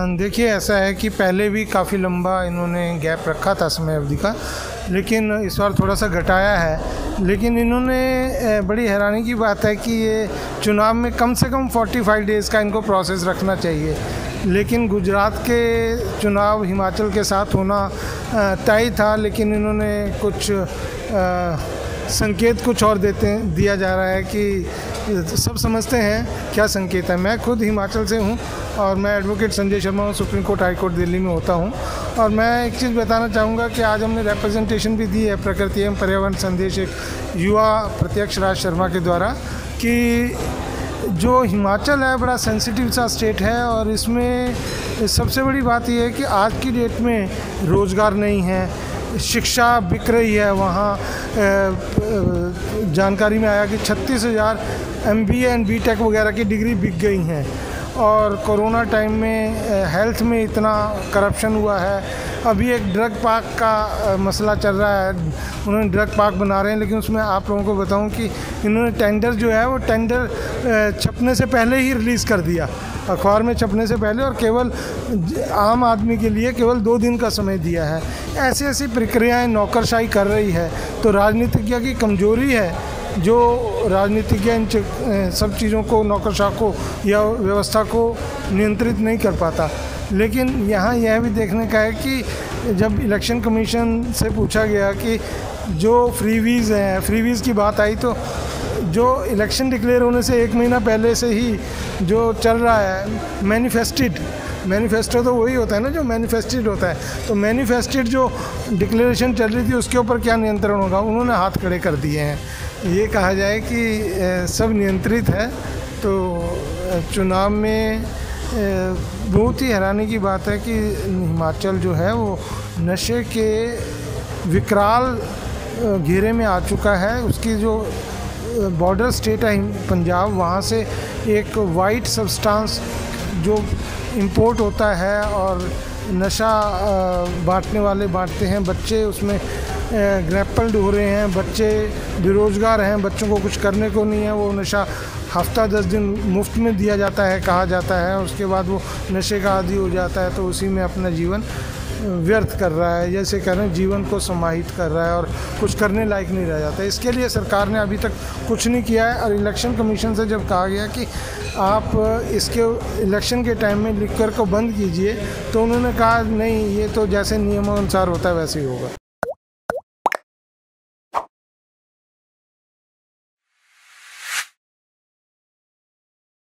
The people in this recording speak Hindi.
देखिए, ऐसा है कि पहले भी काफ़ी लंबा इन्होंने गैप रखा था समय अवधि का, लेकिन इस बार थोड़ा सा घटाया है। लेकिन इन्होंने बड़ी हैरानी की बात है कि ये चुनाव में कम से कम 45 डेज़ का इनको प्रोसेस रखना चाहिए। लेकिन गुजरात के चुनाव हिमाचल के साथ होना तय था, लेकिन इन्होंने कुछ संकेत कुछ और देते हैं, दिया जा रहा है कि सब समझते हैं क्या संकेत है। मैं खुद हिमाचल से हूँ और मैं एडवोकेट संजय शर्मा हूँ supreme court high court Delhi में होता हूँ। और मैं एक चीज़ बताना चाहूँगा कि आज हमने रिप्रेजेंटेशन भी दी है प्रकृति एवं पर्यावरण संदेश एक युवा प्रत्यक्ष राज शर्मा के द्वारा कि जो हिमाचल है, बड़ा सेंसिटिव सा स्टेट है और इसमें सबसे बड़ी बात यह है कि आज की डेट में रोज़गार नहीं है। शिक्षा बिक रही है, वहाँ जानकारी में आया कि छत्तीस हज़ार M B and B tech वगैरह की डिग्री बिक गई हैं। और कोरोना टाइम में हेल्थ में इतना करप्शन हुआ है। अभी एक ड्रग पार्क का मसला चल रहा है। उन्होंने ड्रग पार्क बना रहे हैं, लेकिन उसमें आप लोगों को बताऊँ कि इन्होंने टेंडर जो है, वो टेंडर छपने से पहले ही रिलीज़ कर दिया। अखबार में छपने से पहले और केवल आम आदमी के लिए केवल दो दिन का समय दिया है। ऐसी ऐसी प्रक्रियाएँ नौकरशाही कर रही है। तो राजनीतिज्ञ की कमज़ोरी है? जो राजनीतिज्ञ इन सब चीज़ों को, नौकरशाह को या व्यवस्था को नियंत्रित नहीं कर पाता। लेकिन यहाँ यह भी देखने का है कि जब इलेक्शन कमीशन से पूछा गया कि जो फ्रीवीज़ हैं, फ्रीवीज़ की बात आई तो जो इलेक्शन डिक्लेयर होने से एक महीना पहले से ही जो चल रहा है, मैनिफेस्टेड, मैनिफेस्टो तो वही होता है ना जो मैनिफेस्टेड होता है। तो मैनिफेस्टेड जो डिक्लेरेशन चल रही थी, उसके ऊपर क्या नियंत्रण होगा? उन्होंने हाथ खड़े कर दिए हैं। ये कहा जाए कि सब नियंत्रित है तो चुनाव में बहुत ही हैरानी की बात है कि हिमाचल जो है वो नशे के विकराल घेरे में आ चुका है। उसकी जो बॉर्डर स्टेट है पंजाब, वहाँ से एक वाइट सब्सटेंस जो इंपोर्ट होता है और नशा बांटने वाले बांटते हैं बच्चे, उसमें ग्रैपल्ड हो रहे हैं, बच्चे बेरोज़गार हैं, बच्चों को कुछ करने को नहीं है, वो नशा हफ़्ता दस दिन मुफ़्त में दिया जाता है, कहा जाता है, उसके बाद वो नशे का आदि हो जाता है तो उसी में अपना जीवन व्यर्थ कर रहा है, जैसे कह रहे हैं, जीवन को समाहित कर रहा है और कुछ करने लायक नहीं रह जाता इसके लिए सरकार ने अभी तक कुछ नहीं किया है और इलेक्शन कमीशन से जब कहा गया कि आप इसके इलेक्शन के टाइम में लिख कर को बंद कीजिए तो उन्होंने कहा, नहीं, ये तो जैसे नियमानुसार होता है, वैसे ही होगा।